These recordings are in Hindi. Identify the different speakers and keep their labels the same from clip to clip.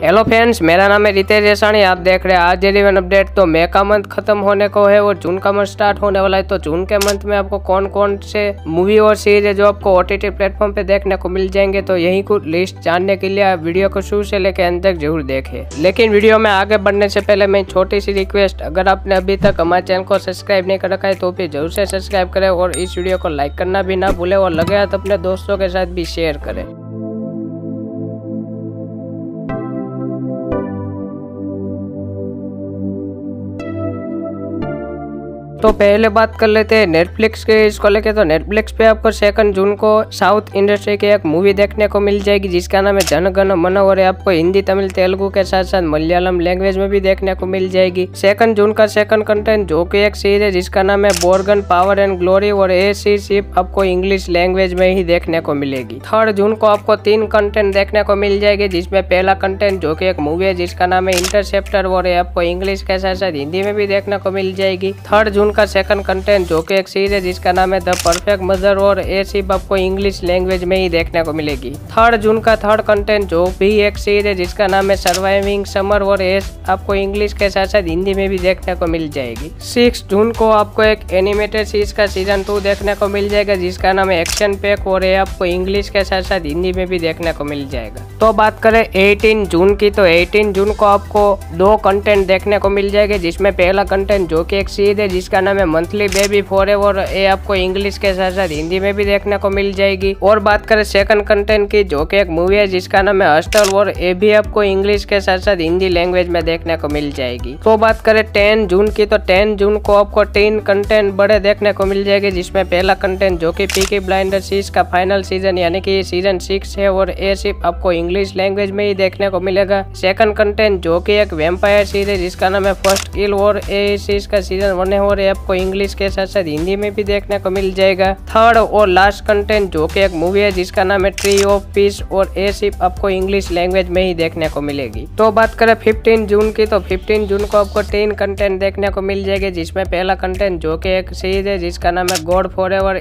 Speaker 1: हेलो फ्रेंड्स मेरा नाम है रितेश रेसाणी आप देख रहे हैं आज इलेवन अपडेट तो मे का मंथ खत्म होने को है और जून का मंथ स्टार्ट होने वाला है। तो जून के मंथ में आपको कौन कौन से मूवी और सीरीज़ है जो आपको ओटीटी प्लेटफॉर्म पे देखने को मिल जाएँगे। तो यही कुछ लिस्ट जानने के लिए आप वीडियो को शुरू से लेकर अंत तक ज़रूर देखें। लेकिन वीडियो में आगे बढ़ने से पहले मैं छोटी सी रिक्वेस्ट अगर आपने अभी तक हमारे चैनल को सब्सक्राइब नहीं कर रखा है तो भी ज़रूर से सब्सक्राइब करें और इस वीडियो को लाइक करना भी ना भूले और लगे तो अपने दोस्तों के साथ भी शेयर करें। तो पहले बात कर लेते हैं नेटफ्लिक्स के, इसको लेके तो नेटफ्लिक्स पे आपको सेकंड जून को साउथ इंडस्ट्री की एक मूवी देखने को मिल जाएगी, जिसका नाम है जनगण मन, और आपको हिंदी, तमिल, तेलुगु के साथ साथ मलयालम लैंग्वेज में भी देखने को मिल जाएगी। सेकंड जून का सेकंड कंटेंट जो की एक सीरीज़ है, जिसका नाम है बोरगन पावर एंड ग्लोरी और ए सी शिप आपको इंग्लिश लैंग्वेज में ही देखने को मिलेगी। थर्ड जून को आपको तीन कंटेंट देखने को मिल जाएगी, जिसमें पहला कंटेंट जो की एक मूवी है, जिसका नाम है इंटरसेप्टर और आपको इंग्लिश के साथ साथ हिंदी में भी देखने को मिल जाएगी। थर्ड जून का सेकंड कंटेंट जो कि एक सीरीज़ है, जिसका नाम है द परफेक्ट मदर और ये सिर्फ़ आपको इंग्लिश लैंग्वेज में ही देखने को मिलेगी। थर्ड जून का थर्ड कंटेंट जो भी एक सीरीज़ है, जिसका नाम है सर्वाइविंग समर और ये आपको इंग्लिश के साथ साथ हिंदी में भी देखने को मिल जाएगी। सिक्स जून को आपको एक एनिमेटेड सीरीज़ का सीज़न टू देखने को मिल जाएगा, जिसका नाम है एक्शन पैक और ये आपको इंग्लिश के साथ साथ हिंदी में भी देखने को मिल जाएगा। तो बात करें 18 जून की तो 18 जून को आपको दो कंटेंट देखने को मिल जाएगा, जिसमें पहला कंटेंट जो कि एक सीरीज़ है, जिसका नाम है मंथली बेबी फॉर एवर ये आपको इंग्लिश के साथ साथ हिंदी में भी देखने को मिल जाएगी। और बात करें सेकंड कंटेंट की, जो कि एक मूवी है जिसका नाम है हस्टल और ये भी आपको इंग्लिश के साथ साथ हिंदी लैंग्वेज में देखने को मिल जाएगी। तो बात करें टेन जून की तो टेन जून को आपको तीन कंटेंट बड़े देखने को मिल जाएगी, जिसमें पहला कंटेंट जो की पीकी ब्लाइंडर सीज का फाइनल सीज़न यानी कि सीज़न सिक्स है, और ये सिर्फ़ आपको इंग्लिश लैंग्वेज में ही देखने को मिलेगा। सेकंड कंटेंट जो कि एक वेम्पायर सीरीज़ जिसका नाम है फ़र्स्ट किल और ए सीज का सीज़न वन है, और आपको इंग्लिश के साथ साथ हिंदी में भी देखने को मिल जाएगा। थर्ड और लास्ट कंटेंट जो कि एक मूवी है, जिसका नाम है ट्री ऑफ़ पीस और ए सिर्फ़ आपको इंग्लिश लैंग्वेज में ही देखने को मिलेगी। तो बात करें फिफ्टीन जून की तो फिफ्टीन जून को आपको तीन कंटेंट देखने को मिल जाएगी, जिसमें पहला कंटेंट जो कि एक सीरीज़ है, जिसका नाम है गॉड फॉर एवर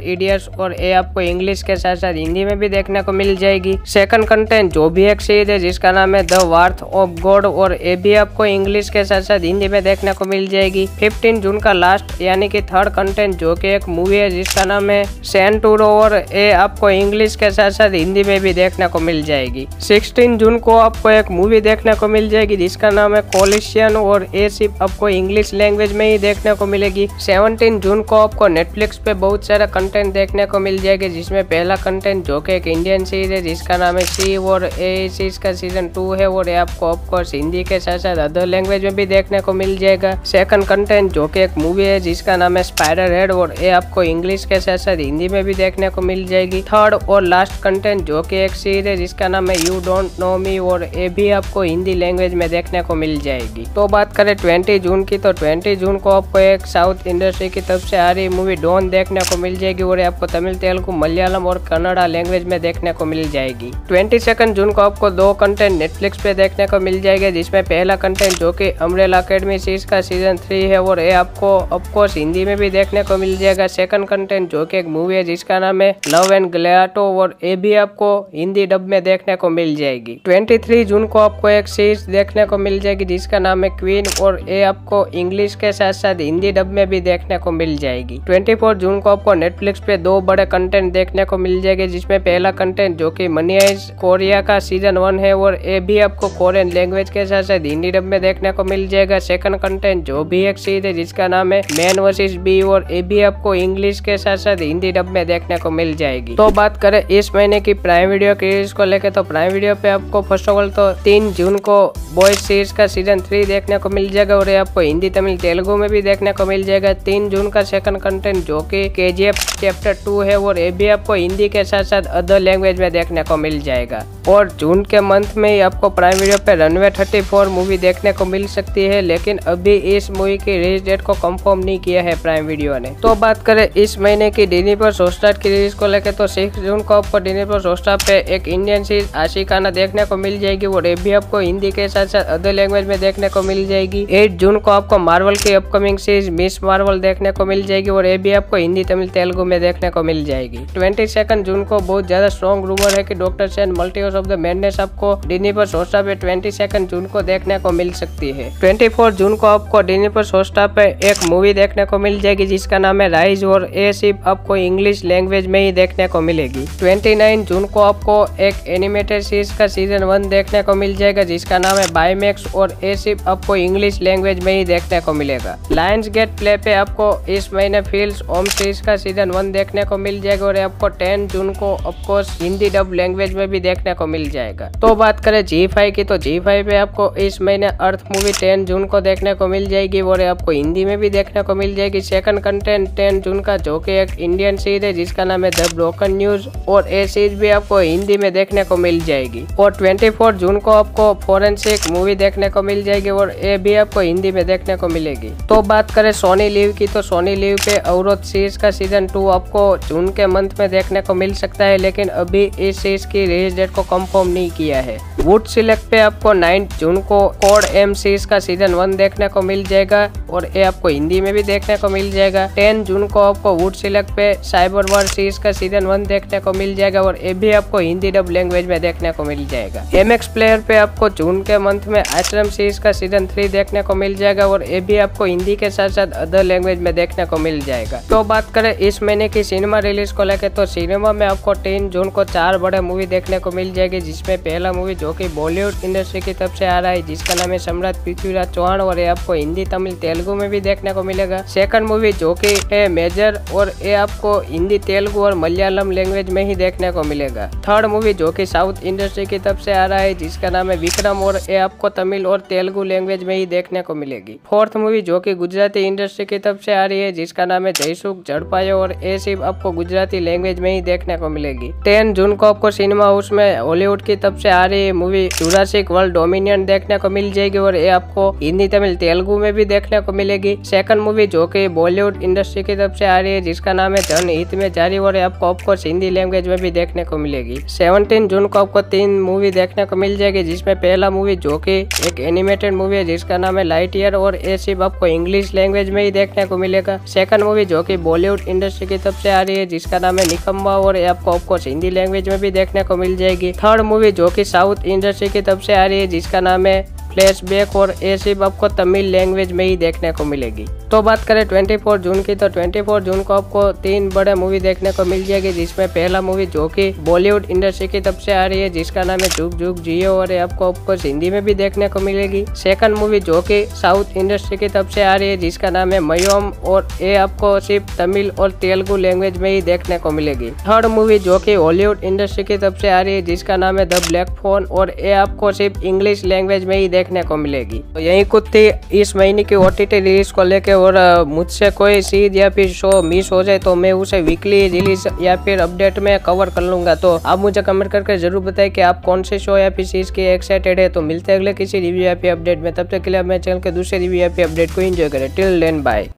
Speaker 1: और ए आपको इंग्लिश के साथ साथ हिंदी में भी देखने को मिल जाएगी। सेकंड कंटेंट जो भी एक सीरीज़ है, जिसका नाम है द वार्थ ऑफ़ गॉड और ए भी आपको इंग्लिश के साथ साथ हिंदी में देखने को मिल जाएगी। फिफ्टीन जून का लास्ट यानी कि थर्ड कंटेंट जो कि एक मूवी है, जिसका नाम है सेंटूरो और ये आपको इंग्लिश के साथ साथ हिंदी में भी देखने को मिल जाएगी। 16 जून को आपको एक मूवी देखने को मिल जाएगी, जिसका नाम है कोलिशियन और ये सिर्फ़ आपको इंग्लिश लैंग्वेज में ही देखने को मिलेगी। 17 जून को आपको नेटफ्लिक्स पे बहुत सारा कंटेंट देखने को मिल जाएगी, जिसमें पहला कंटेंट जो कि एक इंडियन सीरीज़ है, जिसका नाम है सी और ए सीरीज़ का सीज़न टू है और ये आपको ऑफकोर्स हिंदी के साथ साथ अदर लैंग्वेज में भी देखने को मिल जाएगा। सेकंड कंटेंट जो कि एक मूवी है जिसका नाम है स्पाइडर हेड और ये आपको इंग्लिश के साथ साथ हिंदी में भी देखने को मिल जाएगी। थर्ड और लास्ट कंटेंट जो कि एक सीरीज़ है, जिसका नाम है यू डोंट नो मी और ये भी आपको हिंदी लैंग्वेज में देखने को मिल जाएगी। तो बात करें ट्वेंटी जून की तो ट्वेंटी जून को आपको एक साउथ इंडस्ट्री की तरफ़ से आ रही मूवी डॉन देखने को मिल जाएगी, और आपको तमिल, तेलुगु, मलयालम और कन्नड़ा लैंग्वेज में देखने को मिल जाएगी। ट्वेंटी सेकंड जून को आपको दो कंटेंट नेटफ्लिक्स पे देखने को मिल जाएगा, जिसमें पहला कंटेंट जो कि अमरेला अकेडमी सीरीज़ का सीज़न थ्री है, और ये आपको ऑफकोर्स हिंदी में भी देखने को मिल जाएगा सेकंड कंटेंट जो कि एक मूवी है, जिसका नाम है लव एंड ग्लैटो और ये भी आपको हिंदी डब में देखने को मिल जाएगी। 23 जून को आपको एक सीरीज़ देखने को मिल जाएगी, जिसका नाम है क्वीन और ये आपको इंग्लिश के साथ साथ हिंदी डब में भी देखने को मिल जाएगी। 24 जून को आपको नेटफ्लिक्स पे दो बड़े कंटेंट देखने को मिल जाएँगे, जिसमें पहला कंटेंट जो की मनी कोरिया का सीज़न वन है, और ये भी आपको कोरियन लैंग्वेज के साथ साथ हिंदी डब में देखने को मिल जाएगा। सेकंड कंटेंट जो भी एक सीरीज़ है, जिसका नाम है मैन वर्सेस बी और ये भी आपको इंग्लिश के साथ साथ हिंदी डब में देखने को मिल जाएगी। तो बात करें इस महीने की प्राइम वीडियो की सीरीज़ को लेकर तो प्राइम वीडियो पे आपको फ़र्स्ट ऑफ़ ऑल तो तीन जून को बॉयज़ सीरीज़ का सीज़न थ्री देखने को मिल जाएगा और ये आपको हिंदी, तमिल, तेलुगु में भी देखने को मिल जाएगा। तीन जून का सेकंड कंटेंट जो कि के चैप्टर टू है और ये भी आपको हिंदी के साथ साथ अदर लैंग्वेज में देखने को मिल जाएगा। और जून के मंथ में ही आपको प्राइम वीडियो पे रनवे थर्टी फोर मूवी देखने को मिल सकती है, लेकिन अभी इस मूवी की रिलीज़ डेट को कंफर्म नहीं नहीं किया है प्राइम वीडियो ने। तो बात करें, इस महीने की डिनी पर सोस्टार की रिलीज़ को लेकर तो सिक्स जून को आपको डिनी पर सोस्टार पे एक इंडियन सीरीज़ आशिकाना देखने को मिल जाएगी। ये भी आपको हिंदी के साथ साथ अदर लैंग्वेज में देखने को मिल जाएगी। एट जून को आपको मार्वल की अपकमिंग सीरीज़ मिस मार्वल देखने को मिल जाएगी। और ये आपको हिंदी, तमिल, तेलुगु में देखने को मिल जाएगी। ट्वेंटी जून को बहुत ज़्यादा स्ट्रॉन्ग रूमर है की डॉक्टर सेन मल्टीवर्स ऑफ़ द मैडनेस आपको डिनी पर सोस्टा पे ट्वेंटी जून को देखने को मिल सकती है। ट्वेंटी जून को आपको डिनी पर सोस्टा पे एक मूवी देखने को मिल जाएगी, जिसका नाम है राइज, और ए सिर्फ़ आपको इंग्लिश लैंग्वेज में ही देखने को मिलेगी। 29 जून को आपको एक एनिमेटेड सीरीज़ का सीज़न वन देखने को मिल जाएगा, जिसका नाम है बायोमैक्स और ए सिर्फ़ आपको इंग्लिश लैंग्वेज में ही देखने को मिलेगा। लायंस गेट प्ले पे आपको इस महीने फ़ील्ड होम सीरीज़ का सीज़न वन देखने को मिल जाएगा, और आपको टेन जून को ऑफकोर्स हिंदी डब लैंग्वेज में भी देखने को मिल जाएगा। तो बात करें जी फाइव की तो जी फाइव पे आपको इस महीने अर्थ मूवी टेन जून को देखने को मिल जाएगी, और आपको हिंदी में भी देखने को मिल जाएगी सेकंड कंटेंट टेन जून का, जो कि एक इंडियन सीरीज़ है, जिसका नाम है द ब्रोकन न्यूज़ और ये सीरीज़ भी आपको हिंदी में देखने को मिल जाएगी। और ट्वेंटी जून को आपको फॉरेंसिक मूवी देखने को मिल जाएगी, और ये भी आपको हिंदी में देखने को मिलेगी। तो बात करें सोनी लीव की तो सोनी लीव पे अवरोध सीरीज़ का सीज़न टू आपको जून के मंथ में देखने को मिल सकता है, लेकिन अभी इस सीरीज़ की रिलीज़ डेट को कंफर्म नहीं किया है। वुड सिलेक्ट पे आपको नाइन जून को कोड एम सीरीज़ का सीज़न वन देखने को मिल जाएगा और ये आपको हिंदी में भी देखने को मिल जाएगा। टेन जून को आपको वुड सिलेक्ट पे साइबर वर्ड सीरीज़ का सीज़न वन देखने को मिल जाएगा और ये भी आपको हिंदी डब लैंग्वेज में देखने को मिल जाएगा। एम एक्स प्लेयर पे आपको जून के मंथ में आश्रम सीरीज़ का सीज़न थ्री देखने को मिल जाएगा और ये भी आपको हिंदी के साथ साथ अदर लैंग्वेज में देखने को मिल जाएगा। तो बात करें इस महीने की सिनेमा रिलीज़ को लेकर तो सिनेमा में आपको टेन जून को चार बड़े मूवी देखने को मिल जाएगी, जिसमें पहला मूवी जो कि बॉलीवुड इंडस्ट्री की तरफ़ से आ रहा है, जिसका नाम है सम्राट पृथ्वीराज चौहान और ये आपको हिंदी, तमिल, तेलुगु में भी देखने को मिलेगा। सेकंड मूवी जो कि है मेजर और ये आपको हिंदी, तेलुगु और मलयालम लैंग्वेज में ही देखने को मिलेगा। थर्ड मूवी जो कि साउथ इंडस्ट्री की तरफ़ से आ रहा है, जिसका नाम है विक्रम और ये आपको तमिल और तेलुगु लैंग्वेज में ही देखने को मिलेगी। फोर्थ मूवी जो कि गुजराती इंडस्ट्री की तरफ़ से आ रही है, जिसका नाम है जयसुख झड़पायो और ये सिर्फ़ आपको गुजराती लैंग्वेज में ही देखने को मिलेगी। टेन जून को आपको सिनेमा हाउस में हॉलीवुड की तरफ़ से आ रही मूवी जुरासिक वर्ल्ड डोमिनियन देखने को मिल जाएगी और ये आपको हिंदी, तमिल, तेलुगु में भी देखने को मिलेगी। सेकंड मूवी जो कि बॉलीवुड इंडस्ट्री की तरफ़ से आ रही है, जिसका नाम है जन हित में जारी और आपको ऑफकोर्स हिंदी लैंग्वेज में भी देखने को मिलेगी। सेवनटीन जून को आपको तीन मूवी देखने को मिल जाएगी, जिसमें पहला मूवी जो कि एक एनिमेटेड मूवी है, जिसका नाम है लाइट ईयर और ये सिर्फ़ आपको इंग्लिश लैंग्वेज में ही देखने को मिलेगा। सेकंड मूवी जो कि बॉलीवुड इंडस्ट्री की तरफ़ से आ रही है, जिसका नाम है निकम्बा और आपको ऑफकोर्स हिंदी लैंग्वेज में भी देखने को मिल जाएगी। थर्ड मूवी जो कि साउथ इंडस्ट्री की तरफ़ से आ रही है जिसका नाम है फ्लैशबैक और ये सिर्फ़ आपको तमिल लैंग्वेज में ही देखने को मिलेगी। तो बात करें 24 जून की तो 24 जून को आपको तीन बड़े मूवी देखने को मिल जाएगी, जिसमें पहला मूवी जो कि बॉलीवुड इंडस्ट्री की तरफ़ से आ रही है, जिसका नाम है जुग जुग जियो, और ये आपको आपको हिंदी में भी देखने को मिलेगी। सेकंड मूवी जो कि साउथ इंडस्ट्री की तरफ़ से आ रही है, जिसका नाम है मयोम और ये आपको सिर्फ़ तमिल और तेलुगु लैंग्वेज में ही देखने को मिलेगी। थर्ड मूवी जो कि हॉलीवुड इंडस्ट्री की तरफ़ से आ रही है, जिसका नाम है द ब्लैक फ़ोन और ये आपको सिर्फ़ इंग्लिश लैंग्वेज में ही देखने को मिलेगी। तो यही कुछ थी इस महीने की ओटीटी रिलीज़ को लेकर और मुझसे कोई सीध या फिर शो मिस हो जाए तो मैं उसे वीकली रिलीज़ या फिर अपडेट में कवर कर लूँगा। तो आप मुझे कमेंट करके ज़रूर बताए कि आप कौन से शो या फिर सीज के एक्साइटेड है। तो मिलते अगले किसी रिव्यू या फिर अपडेट में। तब तक के लिए मेरे चैनल के दूसरे रिव्यू या फिर अपडेट को एंजॉय करें। Till then bye